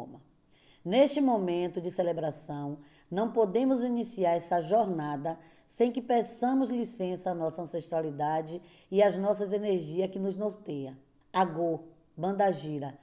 Bancoma. Neste momento de celebração, não podemos iniciar essa jornada sem que peçamos licença à nossa ancestralidade e às nossas energias que nos norteia. Agô, Banda Gira,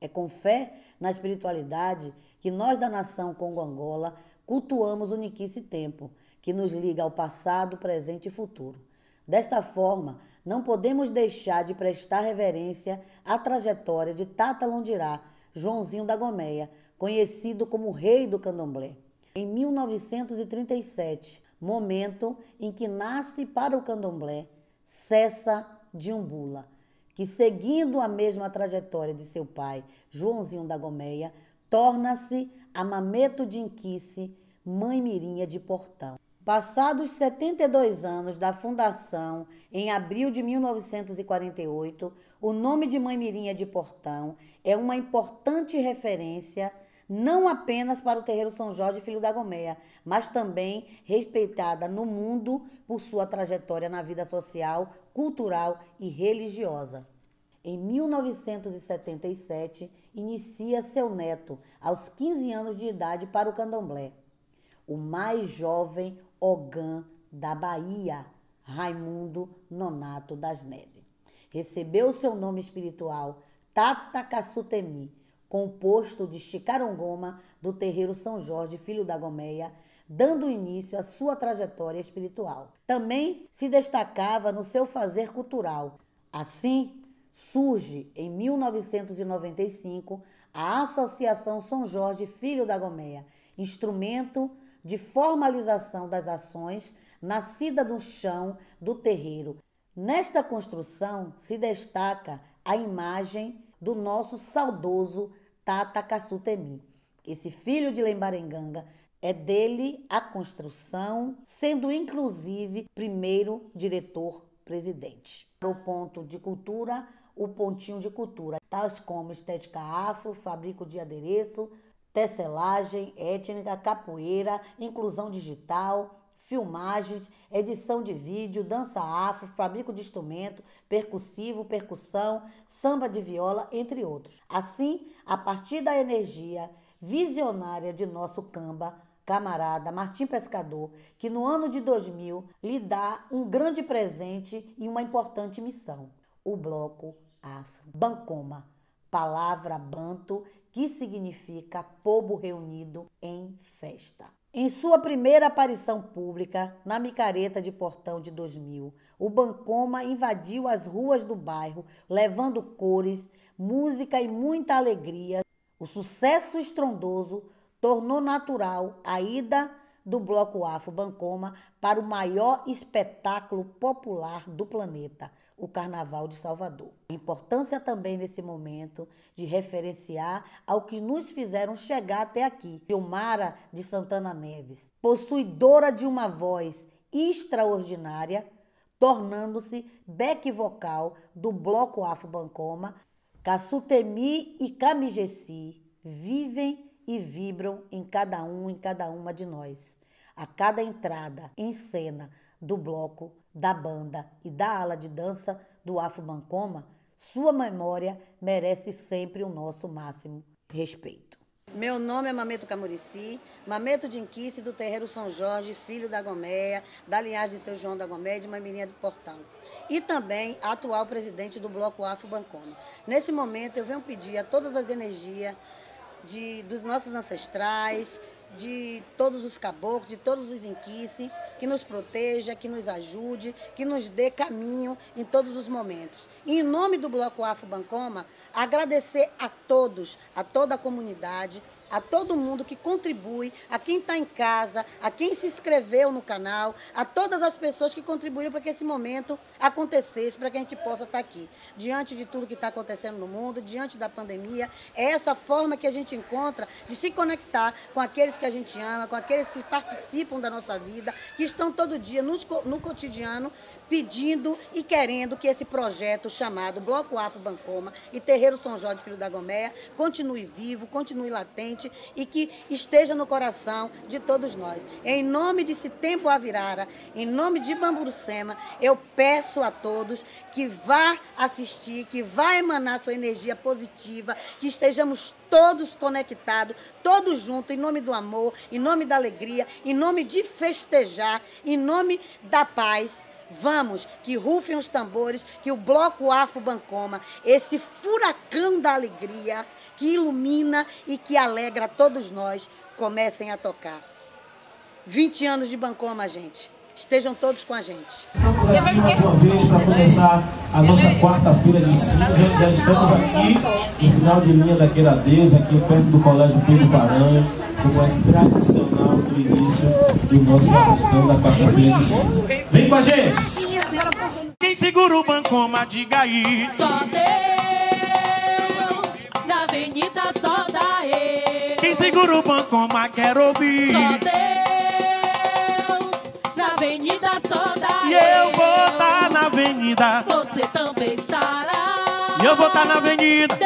é com fé na espiritualidade que nós da nação Congo-Angola cultuamos o Niquice Tempo, que nos liga ao passado, presente e futuro. Desta forma, não podemos deixar de prestar reverência à trajetória de Tata Londirá, Joãozinho da Gomeia, conhecido como Rei do Candomblé. Em 1937, momento em que nasce para o Candomblé, cessa de Umbula, que seguindo a mesma trajetória de seu pai, Joãozinho da Gomeia, torna-se a Mameto de Inquice, mãe mirinha de Portão. Passados 72 anos da fundação, em abril de 1948, o nome de Mãe Mirinha de Portão é uma importante referência não apenas para o terreiro São Jorge Filho da Gomeia, mas também respeitada no mundo por sua trajetória na vida social, cultural e religiosa. Em 1977, inicia seu neto, aos 15 anos de idade, para o candomblé. O mais jovem Ogã da Bahia, Raimundo Nonato das Neves. Recebeu seu nome espiritual Tata Cassutemi, composto de Chicarongoma do terreiro São Jorge, filho da Gomeia, dando início à sua trajetória espiritual. Também se destacava no seu fazer cultural. Assim, surge em 1995 a Associação São Jorge Filho da Gomeia, instrumento de formalização das ações nascida do chão do terreiro. Nesta construção se destaca a imagem do nosso saudoso Tata Cassutemi. Esse filho de Lembarenganga é dele a construção, sendo inclusive primeiro diretor-presidente. O ponto de cultura, o pontinho de cultura, tais como estética afro, fabrico de adereço, tecelagem étnica, capoeira, inclusão digital, filmagens, edição de vídeo, dança afro, fabrico de instrumento, percussivo, percussão, samba de viola, entre outros. Assim, a partir da energia visionária de nosso camba, camarada Martim Pescador, que no ano de 2000 lhe dá um grande presente e uma importante missão: o Bloco Afro Bancoma, palavra banto que significa povo reunido em festa. Em sua primeira aparição pública, na micareta de Portão de 2000, o Bancoma invadiu as ruas do bairro, levando cores, música e muita alegria. O sucesso estrondoso tornou natural a ida do Bloco Afro Bancoma para o maior espetáculo popular do planeta, o Carnaval de Salvador. Importância também nesse momento de referenciar ao que nos fizeram chegar até aqui. Gilmara de Santana Neves, possuidora de uma voz extraordinária, tornando-se back vocal do Bloco Afro Bancoma, Cassutemi e Camigesi vivem e vibram em cada um, em cada uma de nós. A cada entrada em cena do bloco, da banda e da ala de dança do Afro Bancoma, sua memória merece sempre o nosso máximo respeito. Meu nome é Mameto Camurici, Mameto de Inquice do Terreiro São Jorge, filho da Gomeia, da linhagem de seu João da Gomeia, de uma menina do Portão. E também atual presidente do Bloco Afro Bancoma. Nesse momento eu venho pedir a todas as energias de, dos nossos ancestrais, de todos os caboclos, de todos os inquice, que nos proteja, que nos ajude, que nos dê caminho em todos os momentos. E em nome do Bloco Afro Bancoma, agradecer a todos, a toda a comunidade, a todo mundo que contribui, a quem está em casa, a quem se inscreveu no canal, a todas as pessoas que contribuíram para que esse momento acontecesse, para que a gente possa estar tá aqui. Diante de tudo que está acontecendo no mundo, diante da pandemia, é essa forma que a gente encontra de se conectar com aqueles que a gente ama, com aqueles que participam da nossa vida, que estão todo dia no, no cotidiano pedindo e querendo que esse projeto chamado Bloco Afro Bancoma e Terreiro São Jorge Filho da Gomeia continue vivo, continue latente, e que esteja no coração de todos nós. Em nome de Tempo Avirara, em nome de Bamburucema, eu peço a todos que vá assistir, que vá emanar sua energia positiva, que estejamos todos conectados, todos juntos, em nome do amor, em nome da alegria, em nome de festejar, em nome da paz. Vamos, que rufem os tambores, que o Bloco Afro Bancoma, esse furacão da alegria que ilumina e que alegra todos nós, comecem a tocar. 20 anos de Bancoma, gente. Estejam todos com a gente. Mais uma vez para começar a nossa quarta-feira de cinza. Já estamos aqui no final de linha da Queira Deus, aqui perto do Colégio Pedro Paranha, como é tradicional do início do nosso questão da quarta-feira de cinza. Vem com a gente! Quem segura o bancoma, diga aí. Só Deus, na avenida só dá ele. Quem segura o bancoma, quero ouvir. Só Deus, na avenida só dá E ele. eu vou estar na avenida. Você também estará. E eu vou estar na avenida.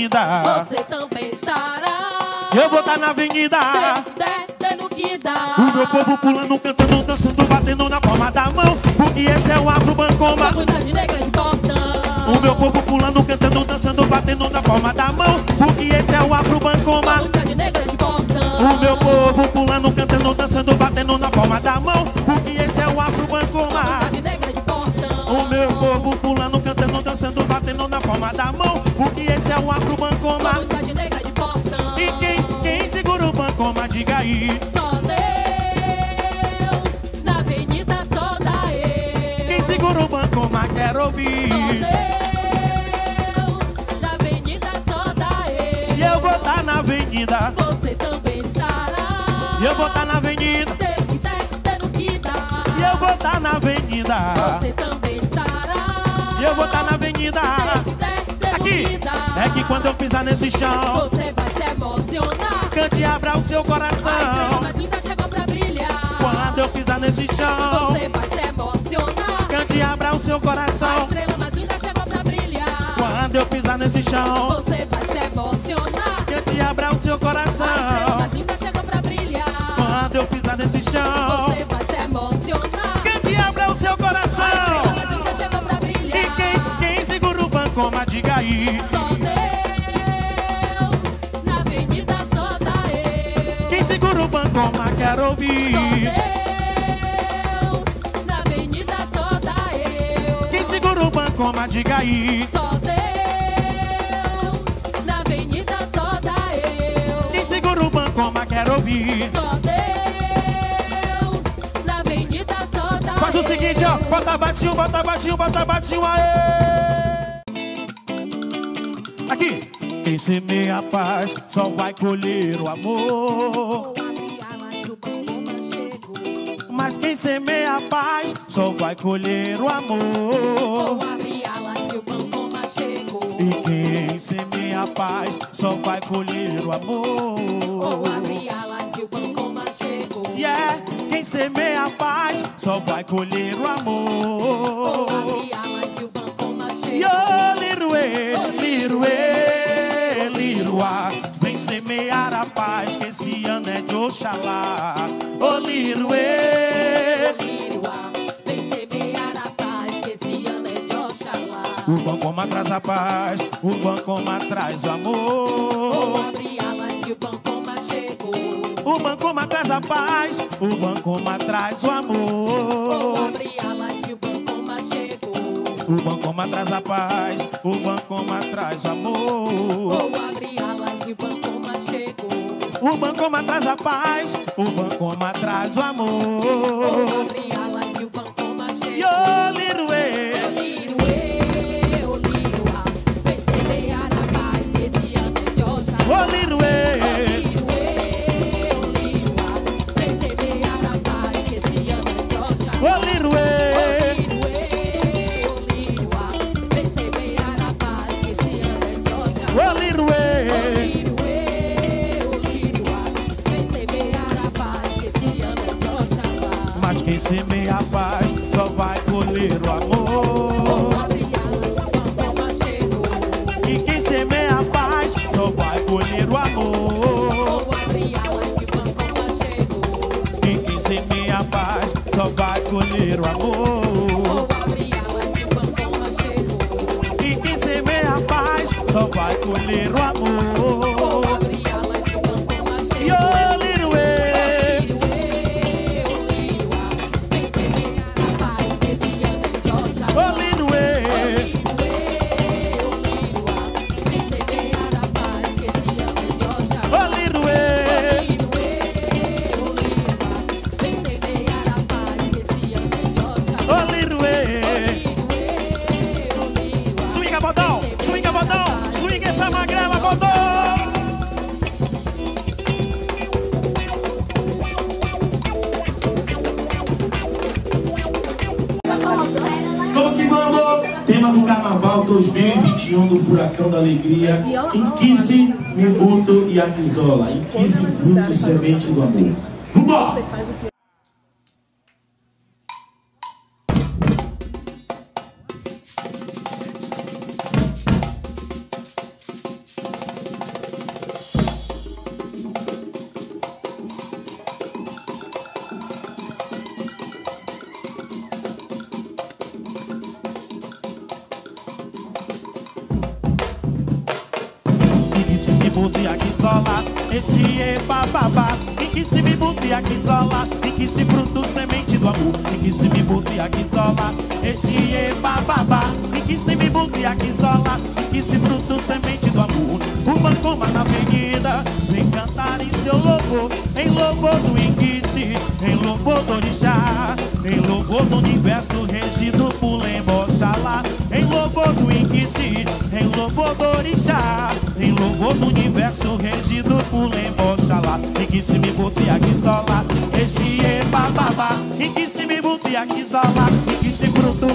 Avenida. Você também estará. Eu vou estar na avenida. Dando que dá. O meu povo pulando, cantando, dançando, batendo na palma da mão. Porque esse é o Afro Bancoma. De portão. O meu povo pulando, cantando, dançando, batendo na palma da mão. Porque esse é o Afro Bancoma. De portão. O meu povo pulando, cantando, dançando, batendo na palma da mão. Porque esse é o Afro Bancoma. De portão. O meu povo pulando, dançando, batendo na palma da mão. Porque esse é o Afro Bancoma. Comunidade negra de portão. E quem, quem segura o Bancoma, diga aí. Só Deus, na avenida só dá ele. Quem segura o Bancoma, quero ouvir. Só Deus, na avenida só dá ele. E eu vou estar na avenida. Você também estará. E eu vou estar na avenida. Tem que ter, tendo que dar. E eu vou estar na avenida. Você também estará. E eu vou estar na tendo Aqui é que quando eu pisar nesse chão, Você vai se emocionar. cante e abra o seu A estrela coração. mais linda chegou pra brilhar. Quando eu pisar nesse chão, Você vai se emocionar. cante e abra o seu A coração. estrela mais linda chegou pra brilhar. Quando eu pisar nesse chão, Você vai se emocionar. cante e abra o seu A estrela coração. mais linda chegou pra brilhar. Quando eu pisar nesse chão, Você vai se emocionar. cante e abra o seu A coração. Só Deus, na avenida só dá ele. Quem segura o Bancoma, quero Só ouvir. Deus, na avenida só dá ele. Quem segura o Bancoma, diga aí. Só Deus, na avenida só dá ele. Quem segura o Bancoma, quero ouvir. Só Deus, na avenida só dá Faz o seguinte, ó. Bota batinho, bota batinho, bota batinho, aê! Aqui. Quem semeia a paz só vai colher o amor. O. Mas quem semeia a paz só vai colher o amor. o. E quem semeia a paz só vai colher o amor. o. E é quem semeia a paz só vai colher o amor. abrir alas, o Bancoma Yo, chegou. Liruê, liruê, liruá. Vem semear a paz, que esse ano é de Oxalá. Ô, liruê. Liruá, vem semear a paz, que esse ano é de Oxalá. O Bancoma traz a paz, o Bancoma traz o Vou amor. abrir alas, o Bancoma chegou. O Bancoma traz a paz, o Bancoma traz o Vou amor. O Bancoma traz a paz, o Bancoma traz o amor. Vou abrir alas, o Bancoma chegou. O Bancoma traz a paz, o Bancoma traz o Vou amor. abrir alas, o Bancoma chegou. Yo, liruê. Liruê, semeia a paz, só vai colher o amor. E quem semeia paz, só vai colher o amor. E quem semeia a paz, só vai colher o amor. E quem semeia a paz, só vai colher o amor. camisola e quis fruto semente do amor. Vambora! bom dia aqui isola, esse é bababá. E que se me bote aqui isola, e que se fruto semente do amor. E que se me bote aqui isola, esse é bababá. E que se me bote aqui isola, e que se fruto semente do amor. O bancoma na avenida, vem cantar em seu louvor. Em louvor do Inquice, em louvor do Orixá. Em louvor do universo regido por Lembo Oxalá. Em louvor do Inquice, em louvor do Orixá. Em louvor do universo regido por Lembo Oxalá. E que se me bote aqui isola, esse é bababá. E que se me bote aqui isola, e que se fruto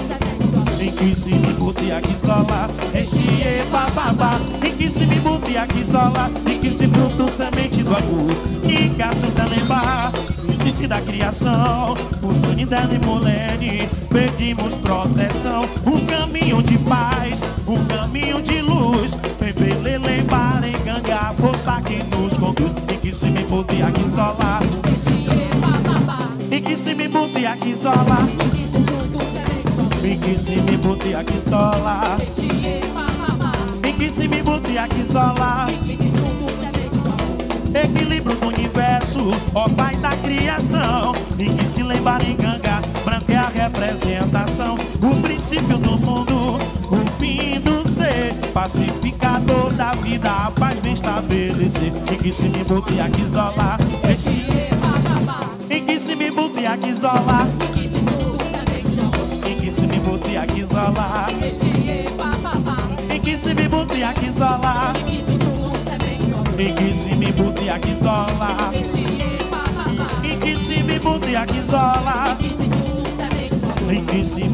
em que se me bote aqui só lá, enche babá, em que se me bote enchie bababá Inquisimi Em que se fruto semente do amor que da lembar, inquisi da criação Por sanidade e é molene, pedimos proteção. Um caminho de paz, um caminho de luz. Bebele lembar em ganga, força que nos conduz. Inquisimi butia quizala, enchie bababá Inquisimi butia quizala, inquisi se me bote aqui isola. E que se me bote aqui isola Equilíbrio do universo, ó pai da criação. E que se lembrar em ganga, branca é a representação O princípio do mundo, o fim do ser. Pacificador da vida, a paz vem estabelecer. E que se me bote aqui isola E que se me bote aqui isola E bibuti E que se me Ikisi bibuti akizola E que se me bibuti akizola Ikisi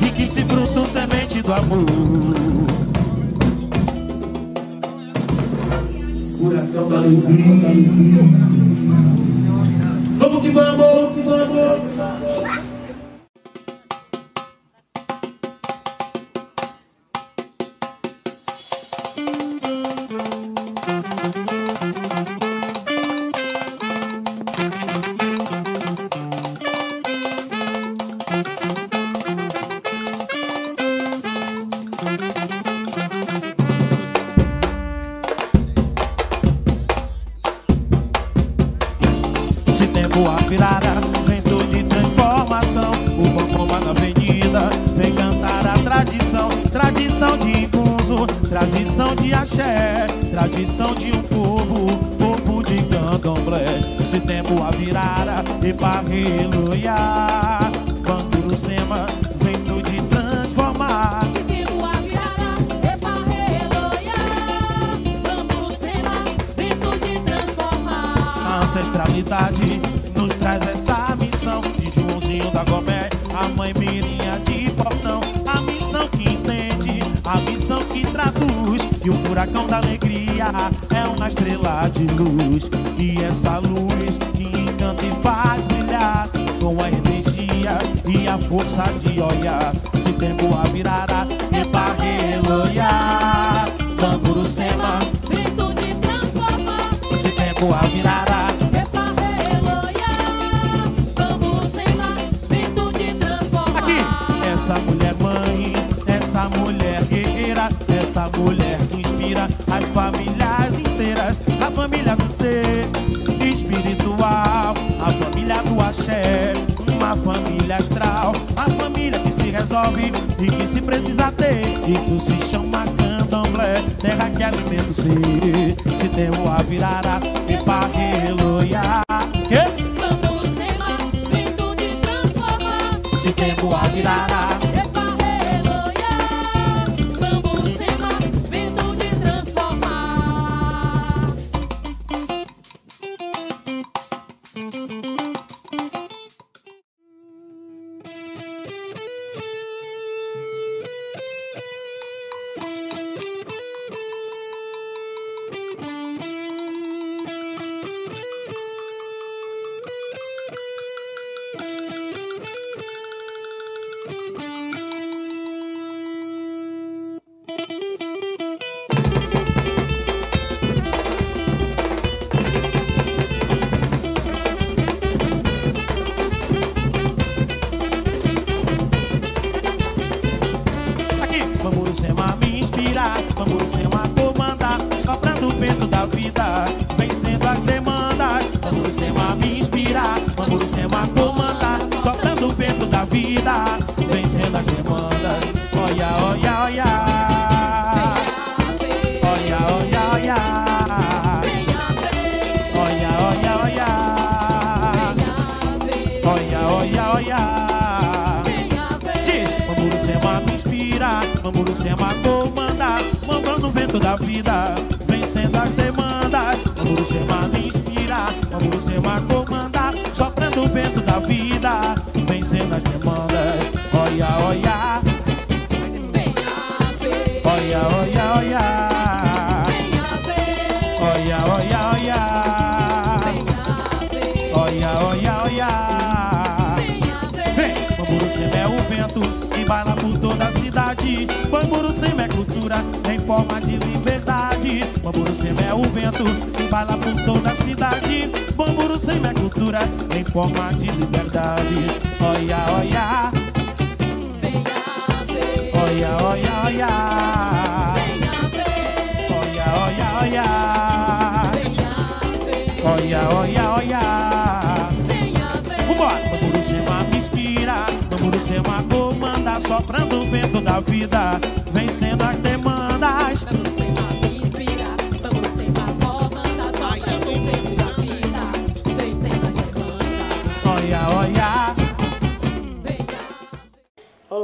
E que se fruto semente do amor da alegria tempo a virada, vento de transformação. O bambomba na avenida, vem cantar a tradição. Tradição de Ingunzo, tradição de axé Tradição de um povo, povo de candomblé. Se tempo a virada, e parreluia Bandurucema, vento de transformar. A ancestralidade traz essa missão De Joãozinho da Gomé, a mãe Mirinha de Portão A missão que entende, a missão que traduz Que o furacão da alegria é uma estrela de luz. E essa luz que encanta e faz brilhar Com a energia e a força de olhar Se tempo a virada e barreloia Tamburucema, se tempo tempo a virará. Essa mulher mãe, essa mulher guerreira, essa mulher que inspira as famílias inteiras, a família do ser espiritual, a família do axé, uma família astral, a família que se resolve e que se precisa ter. Isso se chama candomblé, terra que alimenta o ser. Se tempo a virará, e para reloiar. Que? Vamos semar, vento de transformar. Se tempo a virará. Comandar, soprando o vento da vida, vencendo as demandas. Olha, olha, olha. Sema comanda, mandando o vento da vida, vencendo as demandas. Mamuru Sema me inspira, Mamuru Sema comanda, vencendo as demandas. Olha, olha, olha, olha, olha. Olha, olha, olha. Olha, olha, olha. Vem, Bamburucema é o vento que por toda a cidade. Bamburucema é cultura em forma de liberdade. Bamburucema é o vento que baila por toda a cidade. Bamburucema é cultura em forma de liberdade. Olha, olha. Olha, olha, olha. Olha, olha, olha. Olha, olha, olha. Vambora! Bamburucema me inspira, Bamburucema comanda, soprando o vento da vida, vencendo as demandas.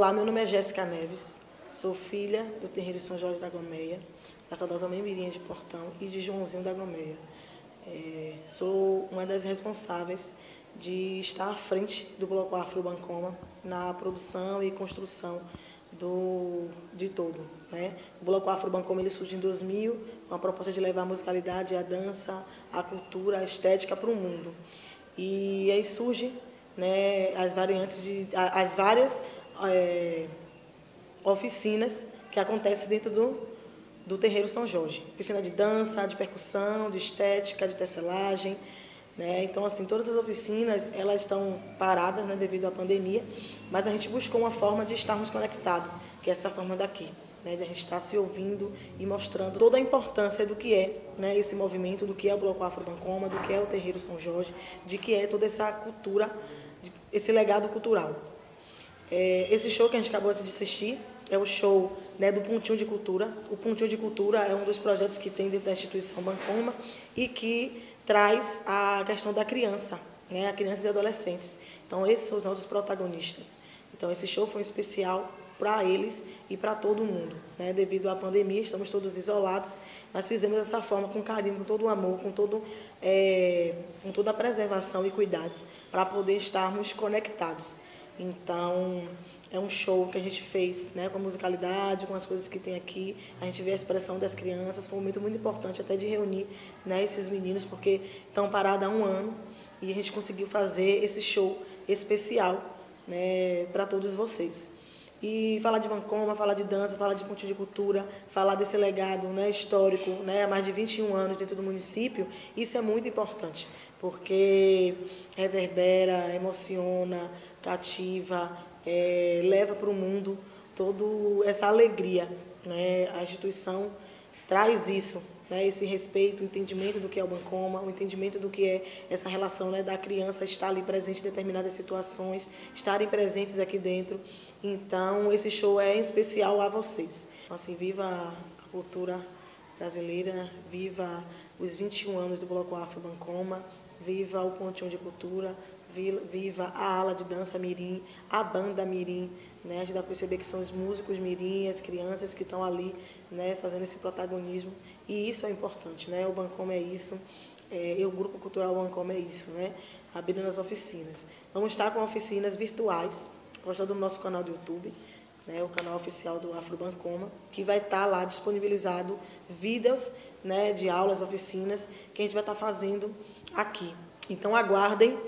Olá, meu nome é Jéssica Neves, sou filha do terreiro São Jorge da Gomeia, da saudosa Mãe de Portão e de Joãozinho da Gomeia. É, sou uma das responsáveis de estar à frente do Bloco Afro Bancoma na produção e construção do, de todo. Né? O Bloco Afro Bancoma ele surge em 2000 com a proposta de levar a musicalidade, a dança, a cultura, a estética para o mundo. E aí surge né, as variantes de as várias é, oficinas que acontecem dentro do, do terreiro São Jorge. Oficina de dança, de percussão, de estética, de tecelagem. Né? Então, assim, todas as oficinas elas estão paradas né, devido à pandemia, mas a gente buscou uma forma de estarmos conectados, que é essa forma daqui, né, de a gente estar se ouvindo e mostrando toda a importância do que é né, esse movimento, do que é o Bloco Afro Bancoma, do que é o Terreiro São Jorge, de que é toda essa cultura, esse legado cultural. É, esse show que a gente acabou de assistir é o show né, do Pontinho de Cultura. O Pontinho de Cultura é um dos projetos que tem dentro da instituição Bancoma e que traz a questão da criança, né, a crianças e adolescentes. Então, esses são os nossos protagonistas. Então, esse show foi um especial para eles e para todo mundo. Né? Devido à pandemia, estamos todos isolados, mas fizemos dessa forma, com carinho, com todo o amor, com, todo, é, com toda a preservação e cuidados, para poder estarmos conectados. Então, é um show que a gente fez né, com a musicalidade, com as coisas que tem aqui. A gente vê a expressão das crianças. Foi um momento muito importante até de reunir né, esses meninos, porque estão parados há um ano e a gente conseguiu fazer esse show especial né, para todos vocês. E falar de Bancoma, falar de dança, falar de ponto de cultura, falar desse legado né, histórico, né, há mais de 21 anos dentro do município, isso é muito importante, porque reverbera, emociona, cativa, é, leva para o mundo toda essa alegria. Né? A instituição traz isso, né? esse respeito, o entendimento do que é o Bancoma, o entendimento do que é essa relação né, da criança estar ali presente em determinadas situações, estarem presentes aqui dentro. Então, esse show é especial a vocês. Então, assim, viva a cultura brasileira, viva os 21 anos do Bloco Afro Bancoma, viva o Pontinho de Cultura, viva a ala de dança Mirim, a banda Mirim, né? A gente dá para perceber que são os músicos Mirim, as crianças que estão ali, né, fazendo esse protagonismo. E isso é importante, né? O Bancom é isso, é, e o Grupo Cultural Bancom é isso, né? Abrindo as oficinas. Vamos estar com oficinas virtuais, postando no nosso canal do YouTube, né, o canal oficial do Afro Bancoma, que vai estar lá disponibilizado vídeos né, de aulas, oficinas, que a gente vai estar fazendo aqui. Então aguardem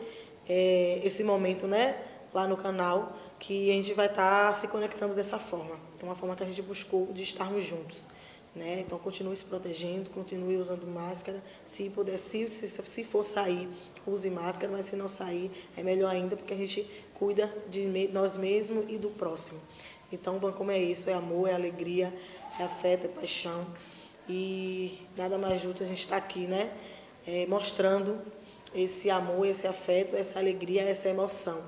é, esse momento né, lá no canal, que a gente vai estar se conectando dessa forma. É uma forma que a gente buscou de estarmos juntos. Né? Então, continue se protegendo, continue usando máscara. Se puder, se, se, se for sair, use máscara, mas se não sair, é melhor ainda, porque a gente cuida de nós mesmos e do próximo. Então, o Bancom é isso, é amor, é alegria, é afeto, é paixão. E nada mais justo a gente estar aqui, né? É, mostrando esse amor, esse afeto, essa alegria, essa emoção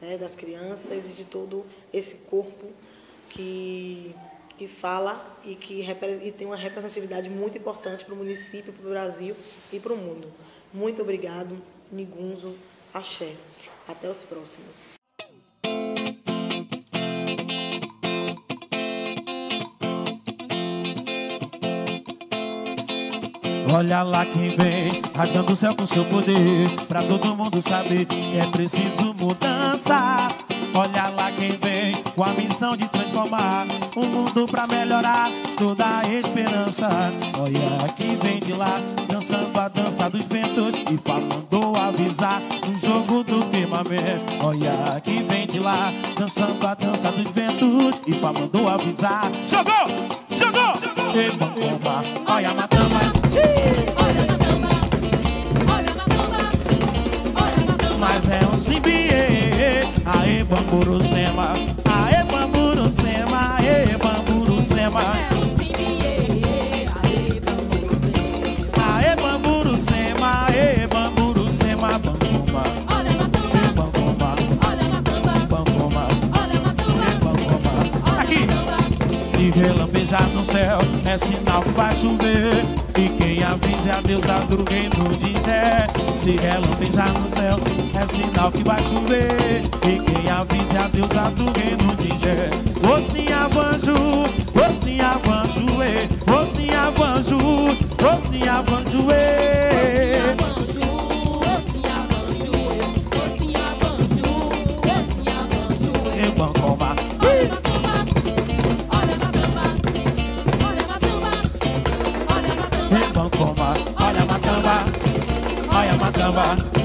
né, das crianças e de todo esse corpo que, que fala e que e tem uma representatividade muito importante para o município, para o Brasil e para o mundo. Muito obrigado, Nigunzo, Axé. Até os próximos. Olha lá quem vem, rasgando o céu com seu poder Pra todo mundo saber que é preciso mudança Olha lá quem vem, com a missão de transformar O mundo pra melhorar toda a esperança Olha quem vem de lá, dançando a dança dos ventos E falando avisar no jogo do firmamento Olha quem vem de lá, dançando a dança dos ventos E falando avisar Jogou! Jogou! Jogou! Olha a matamba Mas é um simbiê, aê bamburucema, aê bamburucema, aê bamburucema. Relampejar no céu, é sinal que vai chover. E quem avisa é a deusa do reino de Jé. Se relampejar no céu, é sinal que vai chover. E quem avisa é a deusa do reino de Jé. Ô sim, avanjo, ô sim, avanjo, ê. Ô sim, sim. Olha